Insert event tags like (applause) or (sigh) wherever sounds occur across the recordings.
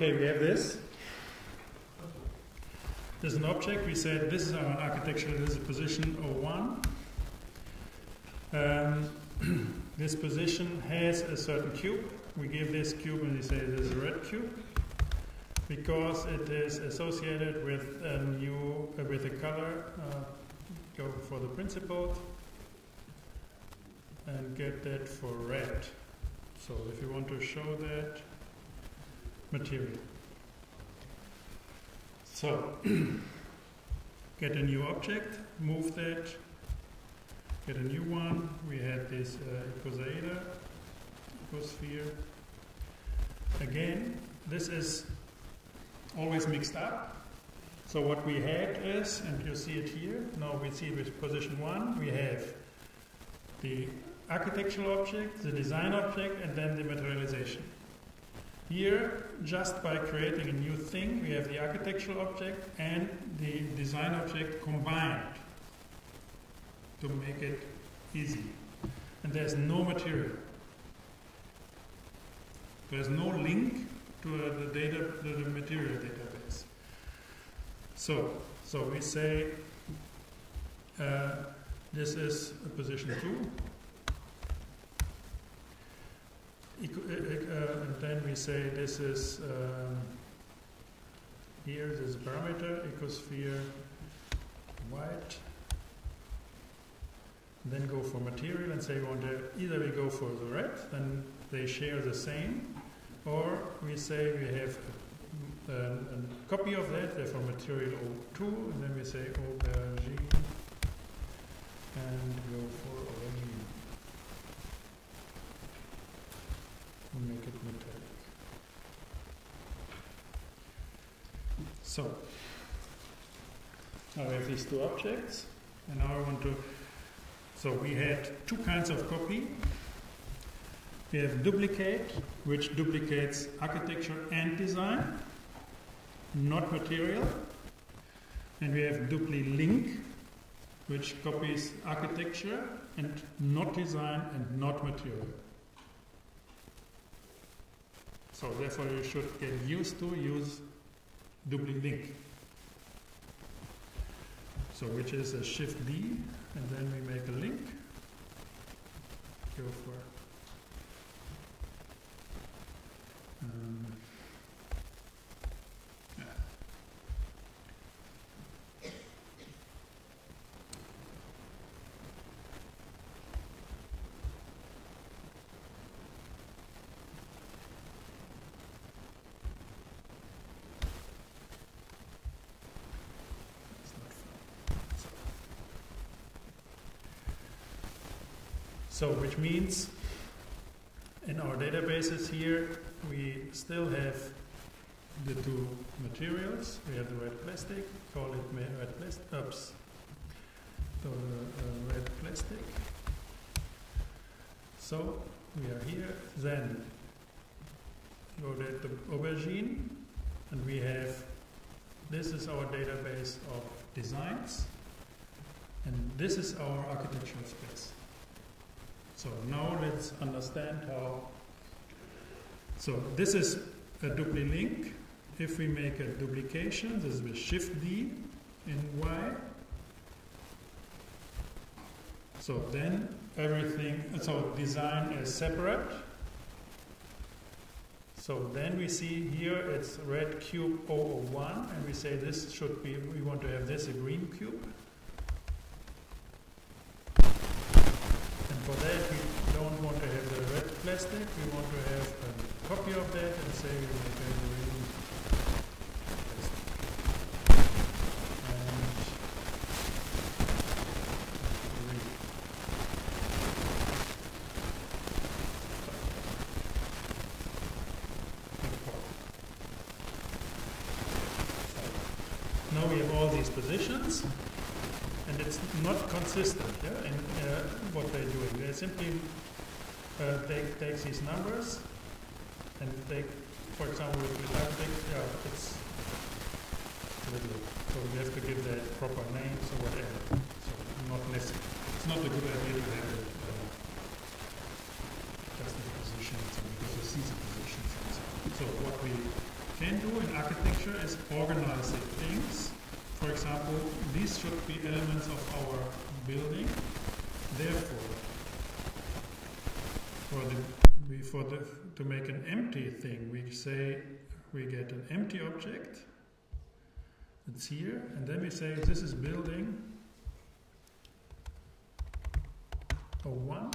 Okay, we have this. There's an object. We said this is our architecture. This is position 01. Um, (clears throat) this position has a certain cube. We give this cube and we say this is a red cube because it is associated with a new uh, with a color. Uh, go for the principal and get that for red. So if you want to show that material. So (clears throat) get a new object, move that, get a new one. We had this uh, icosaeder. Again, this is always mixed up. So what we had is, and you see it here, now we see it with position one, we have the architectural object, the design object, and then the materialization. Here, just by creating a new thing, we have the architectural object and the design object combined to make it easy. And there's no material. There's no link to uh, the data, to the material database. So, so we say uh, this is a position two. Eco, uh, uh, and then we say this is um, here this is parameter icosphere white. Then go for material and say we want to either we go for the red, then they share the same, or we say we have a, a, a copy of that, therefore material O2, and then we say aubergine and go for aubergine. And make it metallic. So, now we have these two objects, and now I want to. So we had two kinds of copy. We have duplicate, which duplicates architecture and design, not material. And we have dupli link, which copies architecture and not design and not material. So therefore you should get used to use dupli link. So which is a shift D and then we make a link. Go for um, yeah. It's not fun. So, so which means in our databases here we still have the two materials. We have the red plastic, call it red plastic, oops, the uh, red plastic. So we are here. Then go to the aubergine, and we have this is our database of designs, and this is our architectural space. So now let's understand how. So this is a dupli link. If we make a duplication, this is with Shift D in Y. So then everything, so design is separate. So then we see here it's red cube 001, and we say this should be, we want to have this a green cube. And for that, we red we want to have a copy of that and say we make a. And. Now we have all these positions, and it's not consistent yeah, in uh, what they're doing. They're simply uh, take, take these numbers and take, for example, with with architect, yeah, it's little, so we have to give the proper names or whatever. So not necessary. It's not a good idea to have it uh, just the positions and because you the positions. And so. so what we can do in architecture is organize the things. For example, these should be elements of our building. Therefore, for the for the to make an empty thing, we say we get an empty object. It's here, and then we say this is building a 01.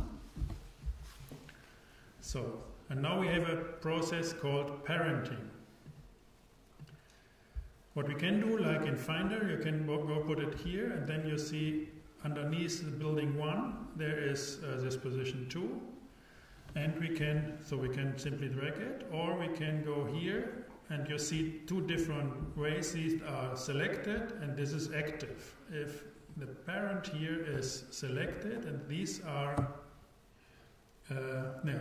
So, and now we have a process called parenting. What we can do, like in Finder, you can go put it here, and then you see underneath the building 1, there is uh, this position 2. And we can, so we can simply drag it, or we can go here, and you see two different ways. These are selected, and this is active. If the parent here is selected, and these are, uh, no,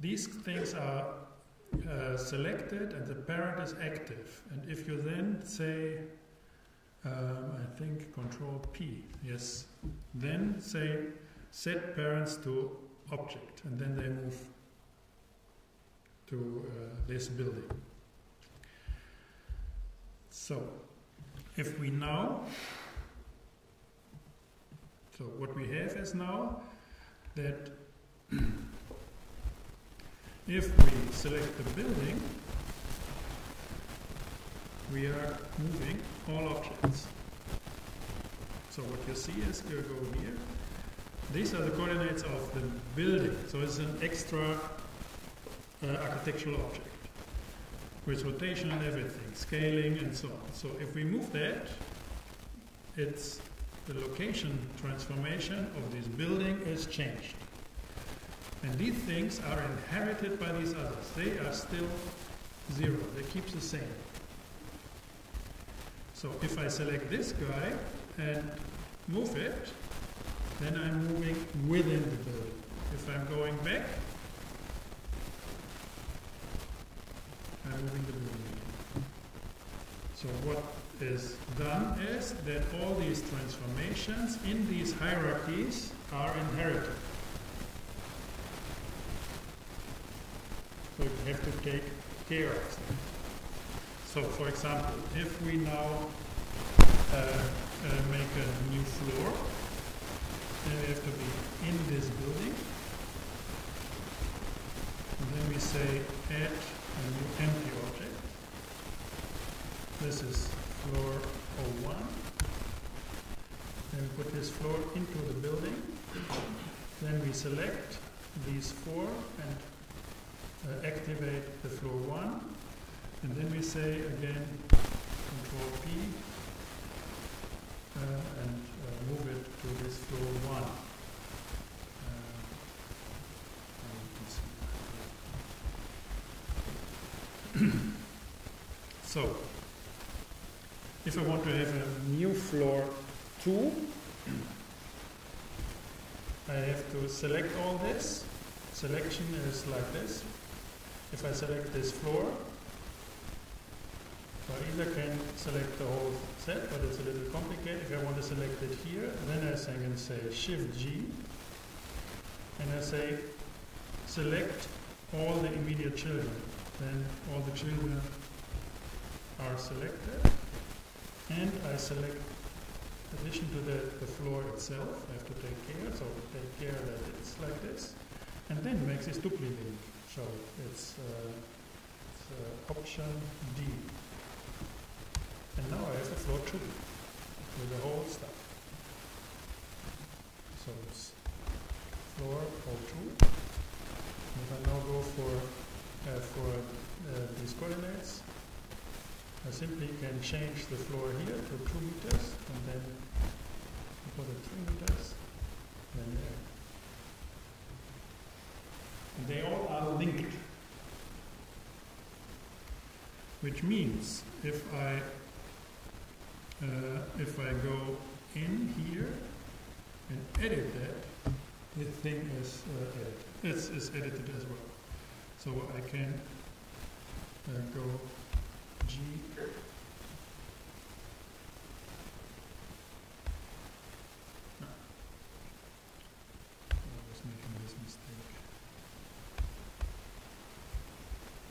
these things are uh, selected, and the parent is active. And if you then say, um, I think Control P, yes, then say set parents to object, and then they move to uh, this building. So, if we now, so what we have is now that (clears throat) if we select the building, we are moving all objects. So what you see is you go here. These are the coordinates of the building. So it's an extra uh, architectural object with rotation and everything, scaling and so on. So if we move that, it's the location transformation of this building is changed. And these things are inherited by these others. They are still zero. They keep the same. So if I select this guy and move it, then I'm moving within the building. If I'm going back, I'm moving the building again. So what is done is that all these transformations in these hierarchies are inherited. So you have to take care of them. So for example, if we now uh, uh, make a new floor, then we have to be in this building. And then we say add a new empty object. This is floor 01. Then we put this floor into the building. Then we select these four and uh, activate the floor 1. And then we say again control P uh, and move it to this floor 1. Uh, so, if I want to have a new floor 2, I have to select all this. Selection is like this. If I select this floor, either can select the whole set, but it's a little complicated. If I want to select it here, then I can say Shift G, and I say select all the immediate children. Then all the children are selected, and I select addition to the, the floor itself, I have to take care, so take care that it's like this, and then makes this duplicating. So it's, uh, it's uh, option D. And now I have the floor 2 with the whole stuff. So it's floor 02. If I now go for, uh, for uh, these coordinates, I simply can change the floor here to 2 meters and then put it 3 meters, then there. And they all are linked. Which means if I uh, if I go in here and edit that, the thing is uh, edited. It's, it's edited as well. So I can uh, go G no. I was making this mistake.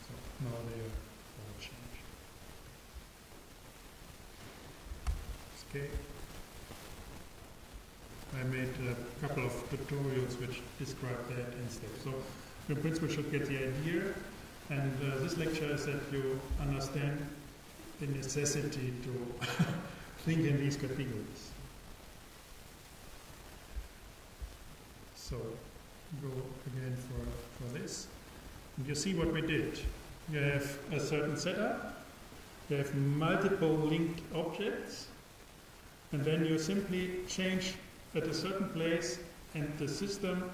So now they are all changed. Okay. I made a couple of tutorials which describe that in steps. So in principle should get the idea and uh, this lecture is that you understand the necessity to (laughs) think in these categories. So go again for, for this. And you see what we did. You have a certain setup, you have multiple linked objects, and then you simply change at a certain place and the system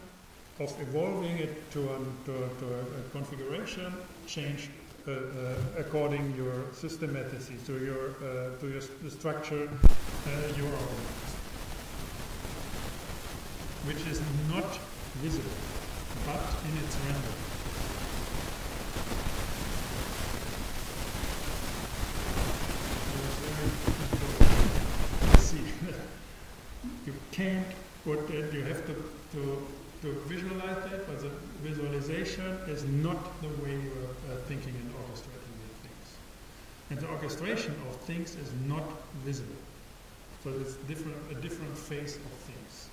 of evolving it to, a, to, to a, configuration change uh, uh, according your systematicity, to your, uh, to your the structure uh, you organized, which is not visible, but in its render. See, you can't, put it, you have to, to to visualize that, but the visualization is not the way you are uh, thinking and orchestrating these things. And the orchestration of things is not visible. So it's different, a different face of things.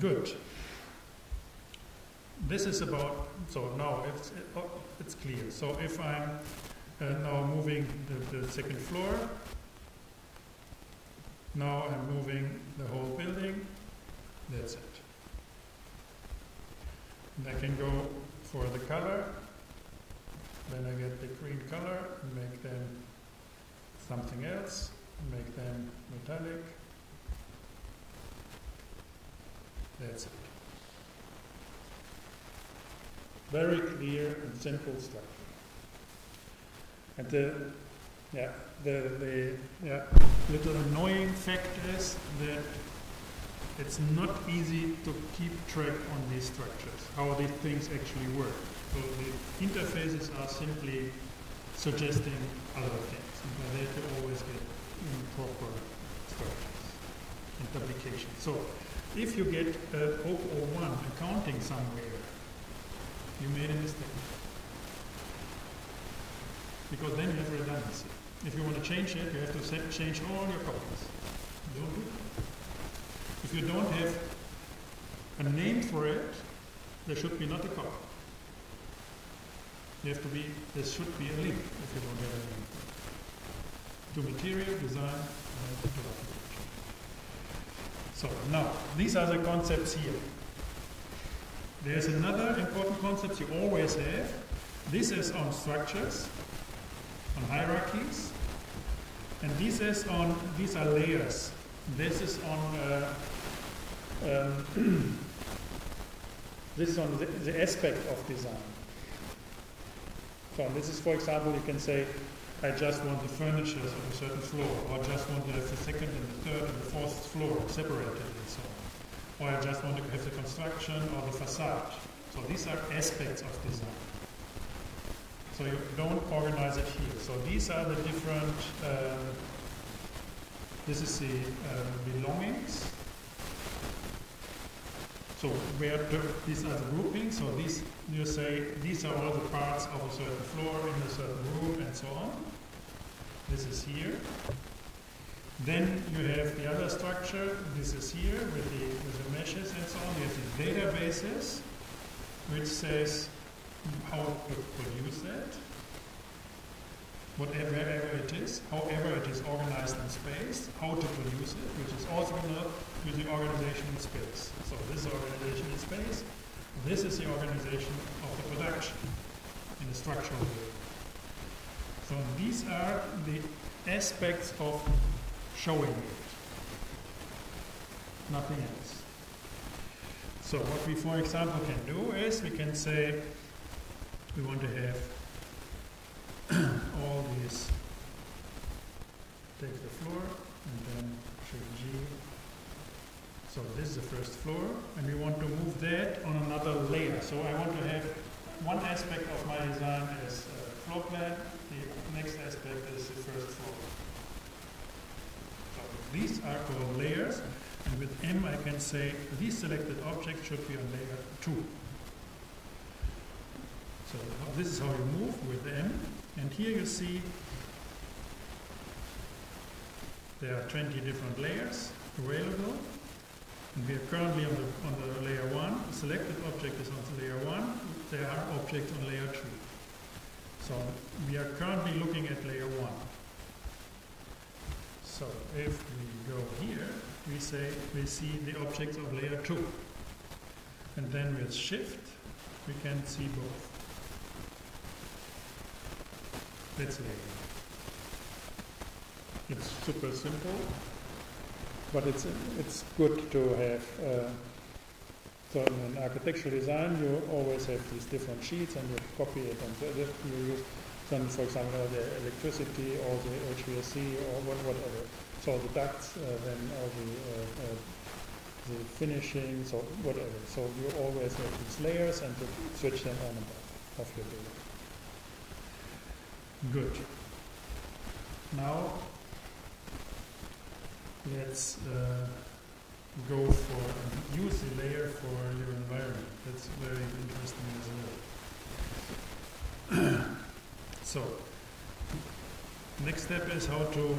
Good. This is about, so now it's, it, oh, it's clear. So if I'm uh, Uh, now moving the, the second floor, now I'm moving the whole building. That's it. And I can go for the color. Then I get the green color and make them something else. Make them metallic. That's it. Very clear and simple structure. And the yeah, the, the yeah, little annoying fact is that it's not easy to keep track on these structures, how these things actually work. So the interfaces are simply suggesting other things, and they have to always get improper structures and publication. So if you get a 001 accounting somewhere, you made a mistake. Because then you have redundancy. If you want to change it, you have to set, change all your copies. Don't do If you don't have a name for it, there should be not a copy. There have to be, there should be a link if you don't have a it. To material, design, and to documentation. So now, these are the concepts here. There's another important concept you always have. This is on structures on hierarchies, and this is on these are layers. This is on uh, um, (clears throat) this is on the, the, aspect of design. So this is, for example, you can say, I just want the furniture on a certain floor, or I just want to have the second and the third and the fourth floor separated and so on. Or I just want to have the construction or the facade. So these are aspects of design. So you don't organize it here. So these are the different, um, this is the uh, belongings. So where these are the groupings, so these you say these are all the parts of a certain floor in a certain room and so on. This is here. Then you have the other structure, this is here with the, with the meshes and so on. You have the databases, which says how to produce it, whatever it is, however it is organized in space, how to produce it, which is also with the organization in space. So this is organization in space, this is the organization of the production in a structural way. So these are the aspects of showing it, nothing else. So what we, for example, can do is we can say we want to have (clears throat) all these, take the floor and then shift G. So this is the first floor and we want to move that on another layer. So I want to have one aspect of my design as a floor plan, the next aspect is the first floor. So these are called layers and with M I can say these selected objects should be on layer 2. So this is how you move with M. And here you see there are 20 different layers available. And we are currently on the, on the layer 1. The selected object is on the layer 1. There are objects on layer 2. So we are currently looking at layer 1. So if we go here, we say we see the objects of layer 2. And then with shift, we can see both. That's. It's super simple, but it's it's good to have. Uh, so in architectural design, you always have these different sheets, and you copy it, and you use then, for example, the electricity or the HVAC or whatever. So the ducts, uh, then all the uh, uh, the finishing, so whatever. So you always have these layers, and you switch them on and off of your building. Good. Now let's uh, go for use the layer for your environment. That's very interesting as well. (clears throat) so, next step is how to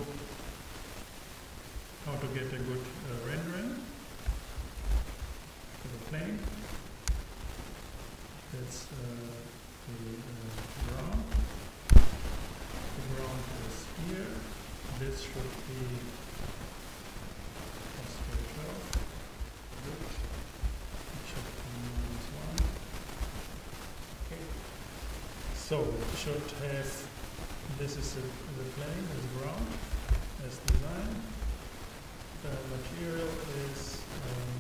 how to get a good uh, rendering for the plane. That's uh, the uh, is here. This should be So it should have, this is a, the plane, as ground, as design. The material is, um,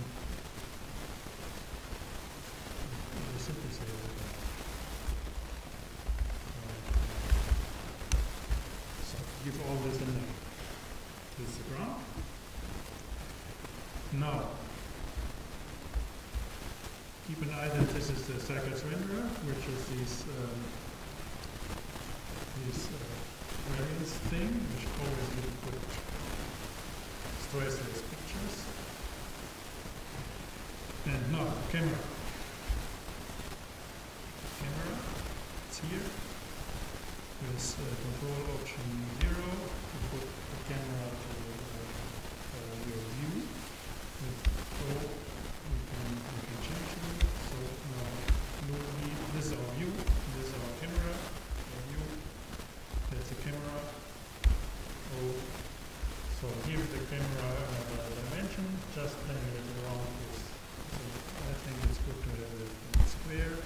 we simply say So give all this a name. This is the ground. Now, keep an eye that this is the Cycles renderer, which is these um, this uh, thing, which always will put stressless pictures. And now. Camera, it's here. With uh, control option 0 to put the camera to uh, uh, your view. With O, we can, we can change it. So now, this is our view, this is our camera, that's the camera. Oh, so give the camera another dimension, just playing it around is, so I think it's good to have it in square.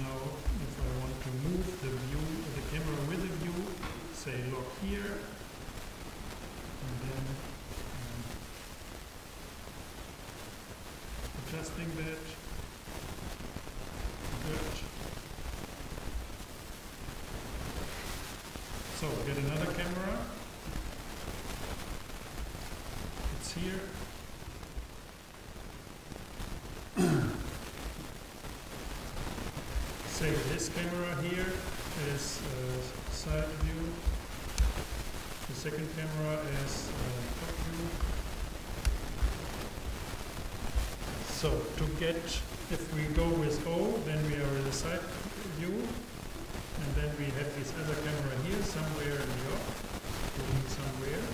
Now, if I want to move the view, the camera with the view, say lock here, and then um, adjusting that. Good. So get another camera. It's here. Say this camera here is uh, side view. The second camera is uh, top view. So to get, if we go with O, then we are in the side view. And then we have this other camera here, somewhere in the off, going somewhere.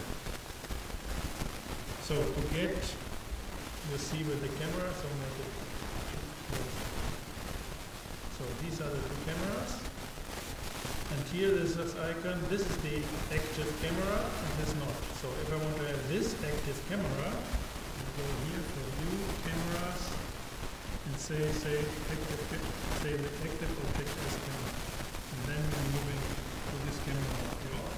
So to get, you see with the camera, so these are the two cameras. And here is this icon, this is the active camera and this not. So if I want to have this active camera, I go here for view cameras and say say active say the active object as camera And then we're moving to this camera block.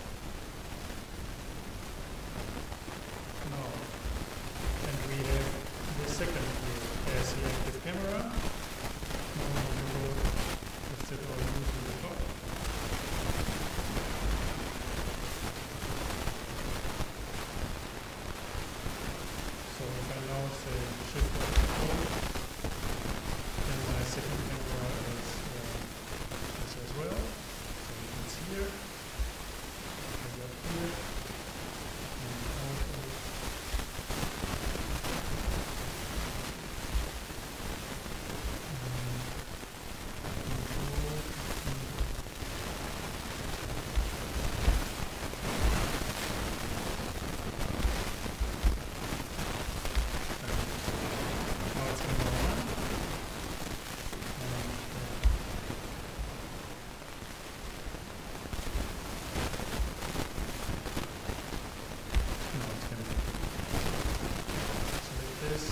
Now, and we have the second view as the active camera. Now we go, let's set our view to the top. So if I now say shift control, then my second camera this.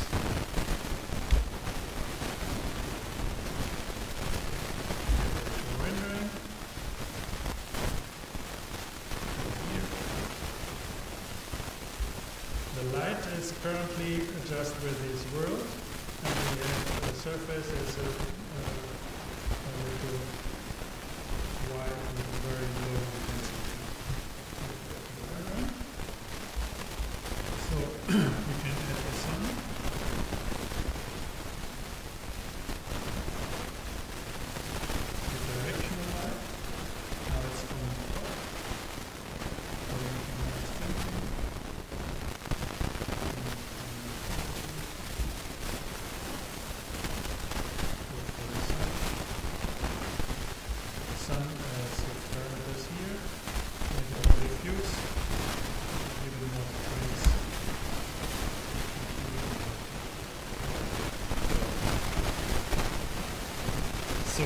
Rendering. Here. The light is currently just with this world, and the surface as a, uh, a little white with a very low intensity. So we can add the sun. The directional light. Now it's on the top. So we can extend it. Sun has its parameters here. Make it more diffuse. Give it more trace. So,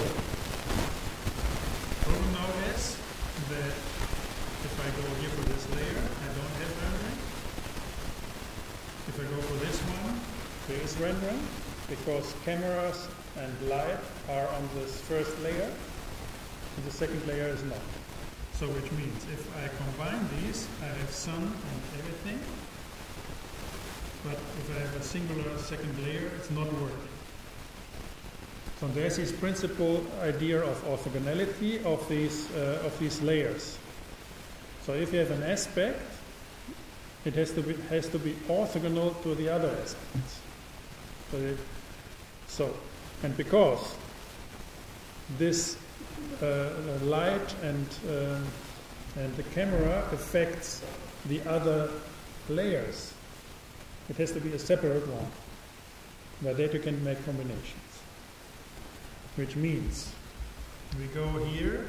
problem now is that if I go here for this layer, I don't have rendering. If I go for this one, rendering because cameras and light are on this first layer and the second layer is not. So which means if I combine these, I have sun and everything. But if I have a singular second layer, it's not working. So there's this principal idea of orthogonality of these uh, of these layers. So if you have an aspect, it has to be has to be orthogonal to the other aspects. So, and because this uh, light and uh, and the camera affects the other layers, it has to be a separate one. By that you can make combinations. Which means we go here,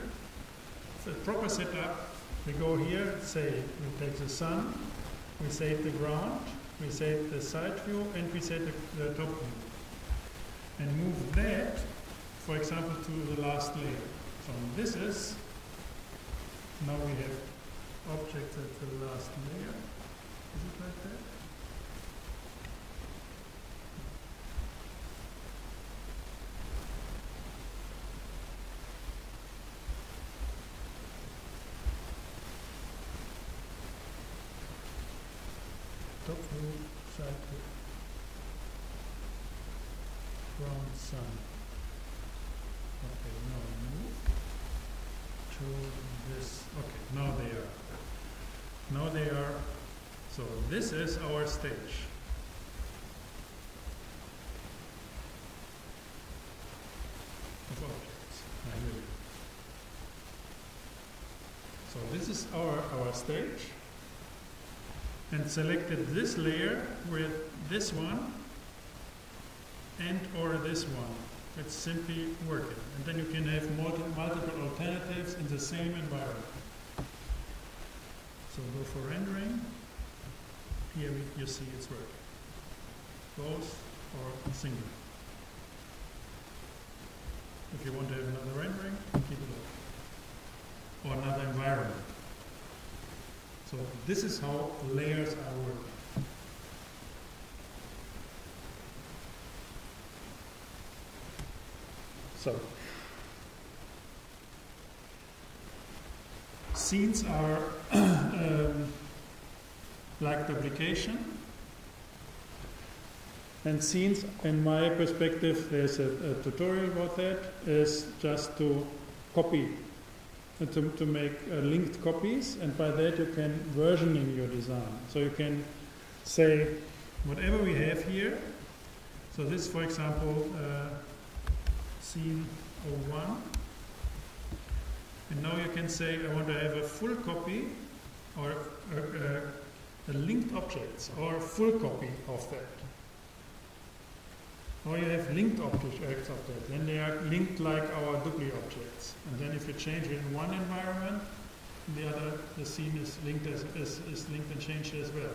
the proper setup, we go here, say we take the sun, we save the ground, we set the side view, and we set the, the top view. And move that, for example, to the last layer. So this is, now we have objects at the last layer. Is it like that? Top view, side view. Ground sun. Okay, now move to this. Okay, now they are. Now they are. So this is our stage. So this is our, our stage. And selected this layer with this one and or this one. It's simply working. And then you can have multi- multiple alternatives in the same environment. So go for rendering. Here you see it's working. Both or single. If you want to have another rendering, keep it up. Or another environment. So this is how layers are working. So, scenes are (clears throat) um, like duplication, and scenes, in my perspective, there's a, a tutorial about that, is just to copy, to, to make uh, linked copies, and by that you can versioning your design. So you can say, whatever we have here, so this, for example, uh, scene 01. And now you can say, I want to have a full copy or uh, uh, a linked objects or full copy of that. Or you have linked objects of that. Then they are linked like our duplicate objects. And then if you change it in one environment, the other, the scene is linked as, is, is linked and changed as well.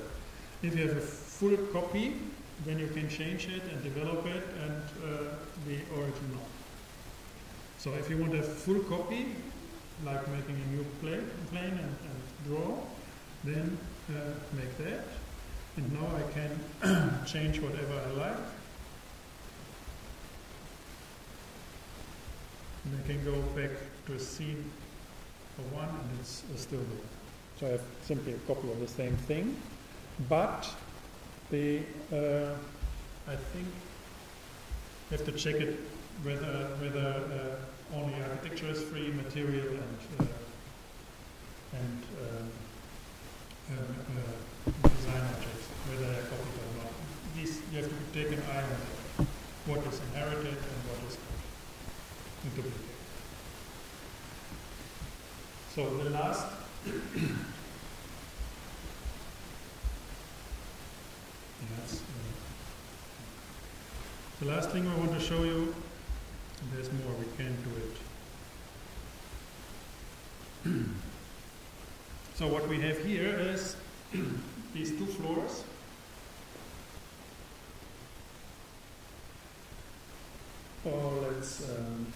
If you have a full copy, then you can change it and develop it and uh, the original. So if you want a full copy, like making a new plane, plane and, and draw, then uh, make that. And now I can (clears throat) change whatever I like. And I can go back to a scene for one and it's uh, still there. So I have simply a copy of the same thing, but the, uh, I think you have to check it whether, whether uh, only architecture is free, material and, uh, and um, um, uh, design objects, whether they're copied or not. These, you have to take an eye on what is inherited and what is So the last (coughs) Yes. The last thing I want to show you, there's more, we can do it. (coughs) so what we have here is (coughs) these two floors. Or let's um,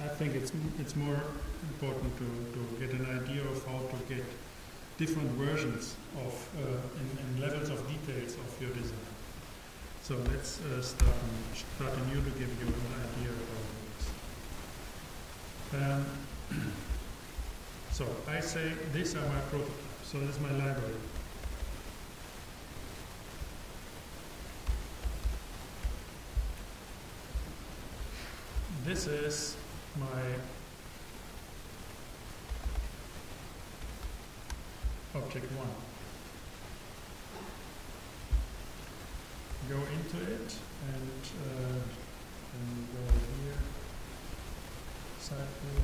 I think it's it's more important to, to get an idea of how to get different versions of uh, and, and levels of details of your design. So let's uh, start start anew to give you an idea how it. Um, (clears throat) so I say these are my prototypes. So this is my library. This is my object 1. Go into it and, uh, and go here, side view,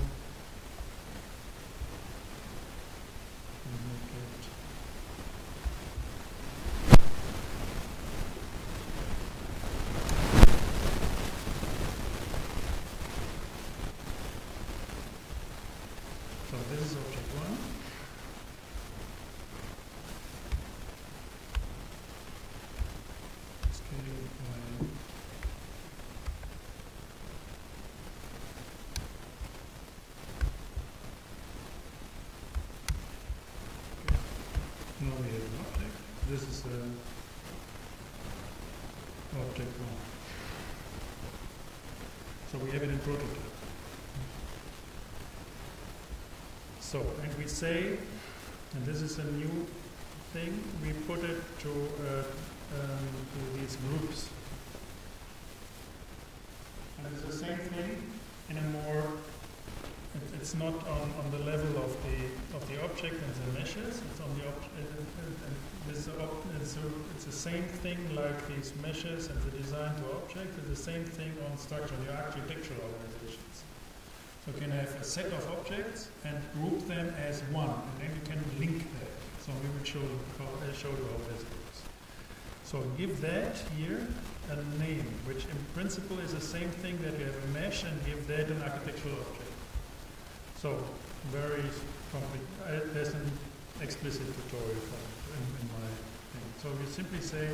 and make it So this is object 1. Scale by Okay. Now we have an object. This is uh, object 1. So we have it in prototype. So, and we say, and this is a new thing, we put it to, uh, um, to these groups. And it's the same thing in a more, it, it's not on, on the level of the of the object and the meshes, it's on the object, it's, it's the same thing like these meshes and the design to object, it's the same thing on structure, the architectural organizations. So you can have a set of objects and group them as one, and then you can link that. So we will show you how, uh, show you how this works. So give that here a name, which in principle is the same thing that you have a mesh and give that an architectural object. So very complicated. There's an explicit tutorial for it in, in my thing. So we simply say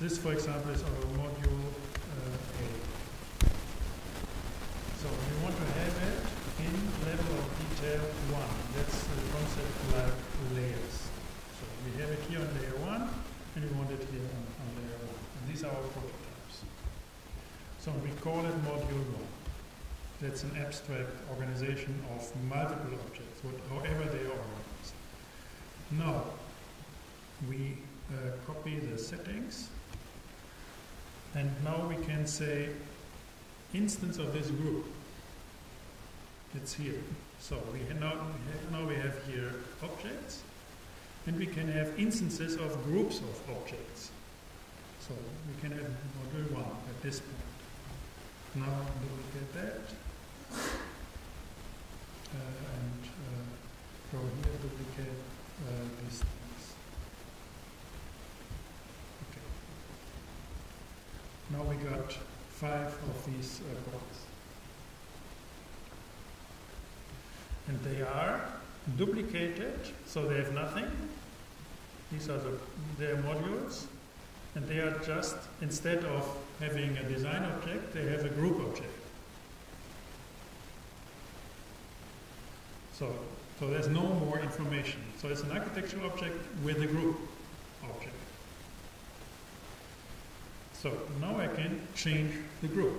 this, for example, is our module uh, A. So we want to have it in level of detail 1. That's the concept like layers. So we have it here on layer 1 and we want it here on, on layer 1. And these are our prototypes. So we call it module 1. That's an abstract organization of multiple objects, however they are organized. Now, we uh, copy the settings and now we can say instance of this group. It's here. So we now, now we have here objects, and we can have instances of groups of objects. So we can have module one at this point. Now we look at that, and uh, go here duplicate these things. Okay. Now we got five of these uh. And they are duplicated, so they have nothing. These are the their modules, and they are just instead of having a design object, they have a group object. So, so there's no more information. So it's an architectural object with a group object. So now I can change the group.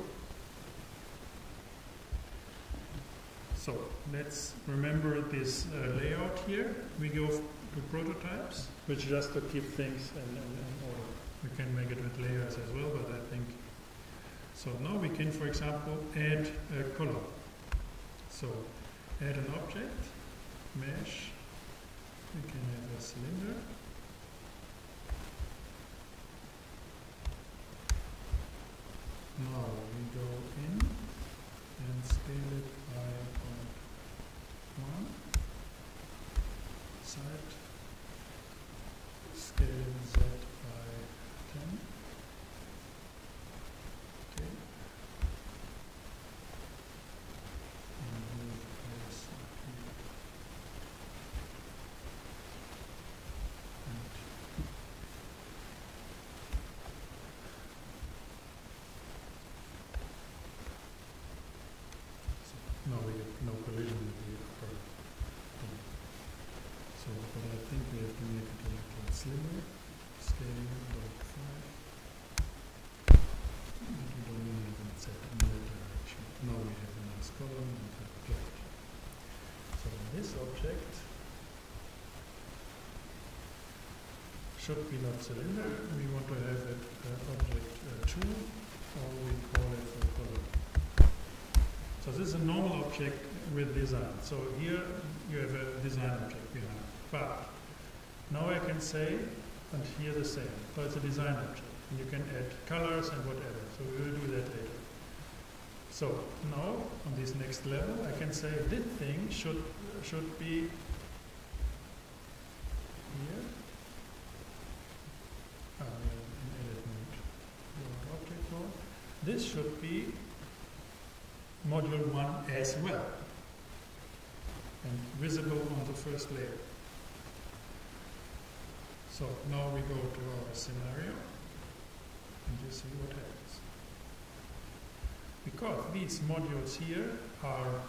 So let's remember this uh, layout here. We go to prototypes, which just to keep things in, in, in order. We can make it with layers as well, but I think so. Now we can, for example, add a column. So add an object, mesh. We can have a cylinder. Now we go in and scale it by point one. Side. Scale Z by ten. Okay. And move this up here. And So now we get no collision with the upper thing. So, but I think we have to make it a little slimmer, scaling about five. And we don't even have it set in that direction. Now we have a nice column and a plate. So this object should be not cylinder. We want to have it uh, object uh, two, or we call it a column. So this is a normal object with design. So here you have a design object behind. But now I can say, and here the same. So it's a design object. And you can add colors and whatever. So we will do that later. So now on this next level, I can say this thing should should be here. Uh, are in edit mode. Object mode. This should be module 1 as well and visible on the first layer. So now we go to our scenario and you see what happens. Because these modules here are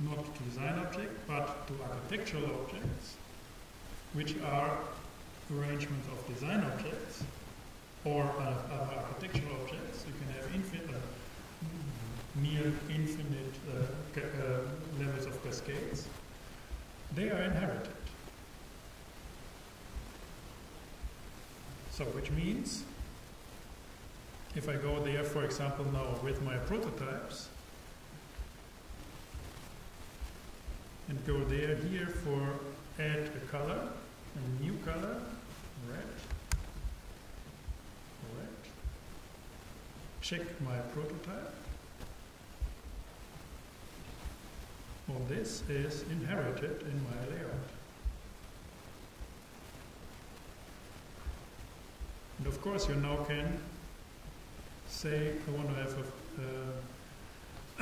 not to design objects, but to architectural objects which are arrangements of design objects or uh, other architectural objects. You can have infinite uh, near infinite uh, uh, levels of cascades, they are inherited. So, which means if I go there, for example, now with my prototypes, and go there here for add a color, a new color, red, red, check my prototype, Well, this is inherited in my layout. And of course, you now can say, I want to have a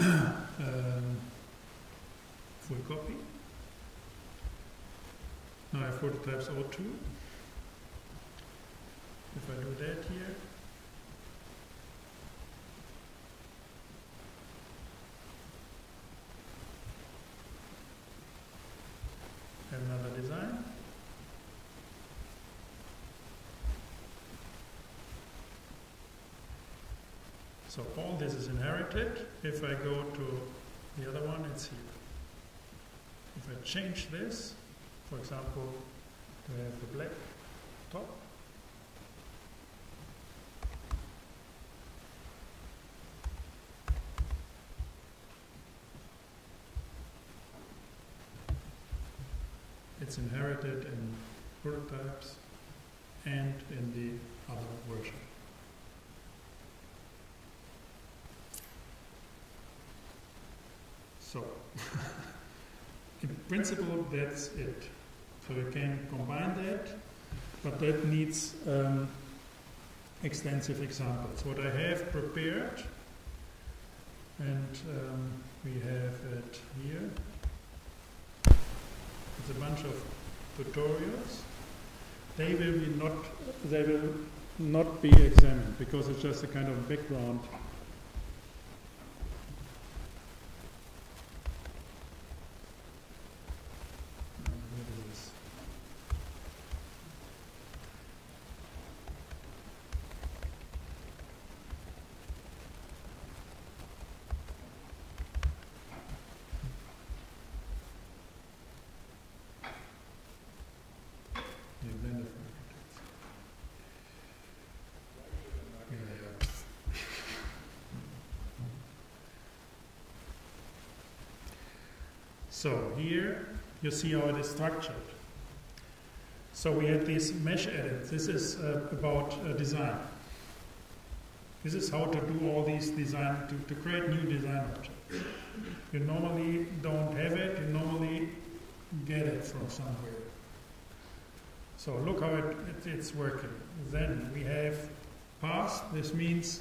uh, (coughs) um, full copy. Now I have prototypes O2. If I do that here, another design. So all this is inherited. If I go to the other one, it's here. I change this, for example, to have the black top, it's inherited in prototypes and in the other version. So, (laughs) in principle, that's it. So you can combine that, but that needs um, extensive examples. What I have prepared, and um, we have it here. It's a bunch of tutorials. They will be not. They will not be examined because it's just a kind of background So here you see how it is structured. So we had these mesh edits. This is uh, about uh, design. This is how to do all these design, to, to create new design objects. You normally don't have it, you normally get it from somewhere. So look how it, it, it's working. Then we have path. This means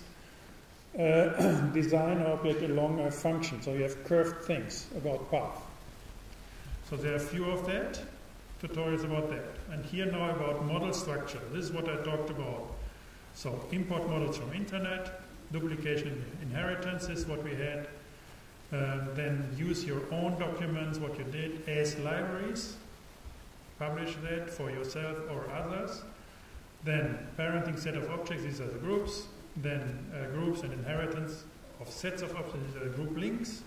uh, (clears throat) design object along a function. So you have curved things about path. So there are a few of that, tutorials about that. And here now about model structure. This is what I talked about. So import models from internet, duplication inheritance is what we had. Uh, then use your own documents, what you did, as libraries. Publish that for yourself or others. Then parenting set of objects, these are the groups. Then uh, groups and inheritance of sets of objects, these are the group links.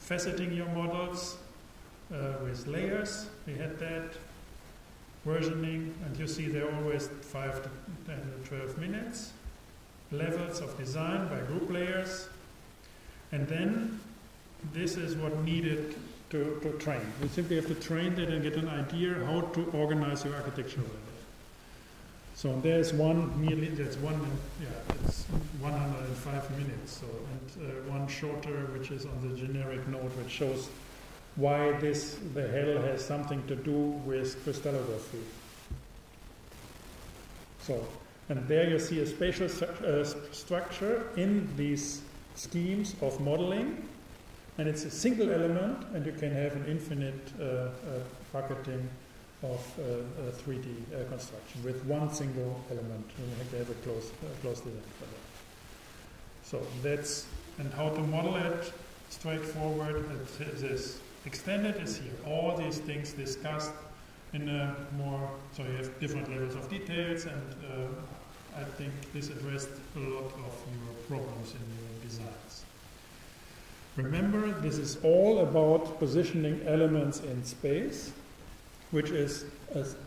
Faceting your models with layers, we had that. Versioning, and you see they're always 5 to 10 to 12 minutes. Levels of design by group layers. And then this is what needed to, to train. You simply have to train that and get an idea how to organize your architecture. So there's one nearly that's one yeah it's 105 minutes. So and uh, one shorter which is on the generic note which shows why this the hell has something to do with crystallography. So and there you see a spatial uh, structure in these schemes of modeling and it's a single element, and you can have an infinite uh, uh, bucketing of 3D uh, construction with one single element. You have to have a close, close design for that. So that's, and how to model it straightforward. This extended is here. All these things discussed in a more, so you have different levels of details, and uh, I think this addressed a lot of your problems in your designs. Remember, this is all about positioning elements in space, which is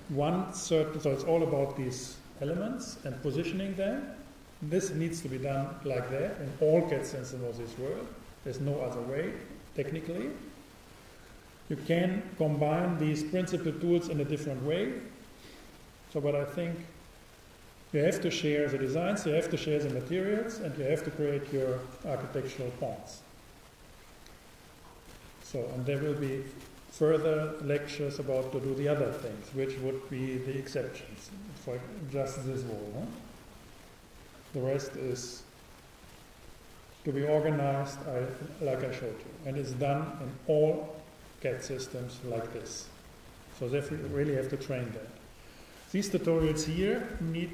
one certain, so it's all about these elements and positioning them. This needs to be done like that in all CAD sense in this world. There's no other way, technically. You can combine these principal tools in a different way. So, but I think you have to share the designs, you have to share the materials, and you have to create your architectural bonds. So, and there will be further lectures about to do the other things, which would be the exceptions for just this wall. Huh? The rest is to be organized like I showed you. And it's done in all CAD systems like this. So they really have to train that. These tutorials here need,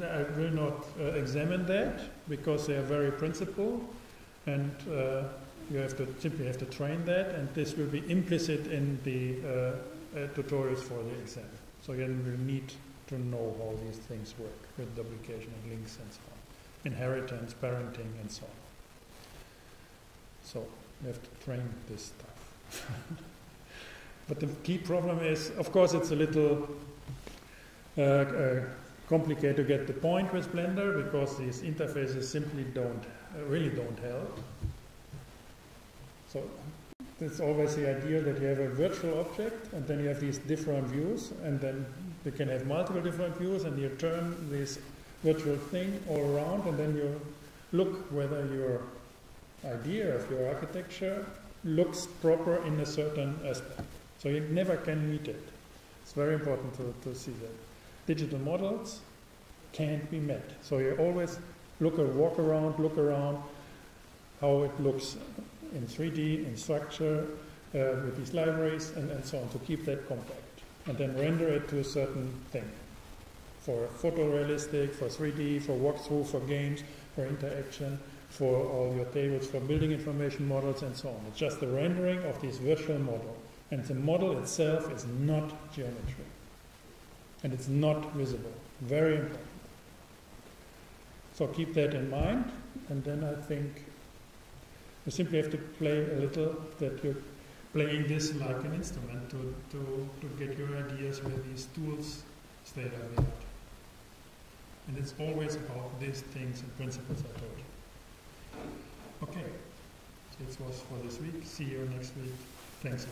I will not uh, examine that because they are very principled and uh, you have to simply have to train that, and this will be implicit in the uh, uh, tutorials for the exam. So you will need to know how these things work with duplication and links and so on, inheritance, parenting, and so on. So you have to train this stuff. (laughs) but the key problem is, of course, it's a little uh, uh, complicated to get the point with Blender because these interfaces simply don't, uh, really don't help. So it's always the idea that you have a virtual object and then you have these different views and then you can have multiple different views and you turn this virtual thing all around and then you look whether your idea of your architecture looks proper in a certain aspect. So you never can meet it. It's very important to, to see that. Digital models can't be met. So you always look or walk around, look around how it looks in 3D, in structure, uh, with these libraries, and, and so on, to keep that compact. And then render it to a certain thing. For photorealistic, for 3D, for walkthrough, for games, for interaction, for all your tables, for building information models, and so on. It's just the rendering of this virtual model. And the model itself is not geometry. And it's not visible. Very important. So keep that in mind, and then I think you simply have to play a little that you're playing this like an instrument to, to, to get your ideas where these tools stay art. And it's always about these things and principles I told you. Okay. This was for this week. See you next week. Thanks.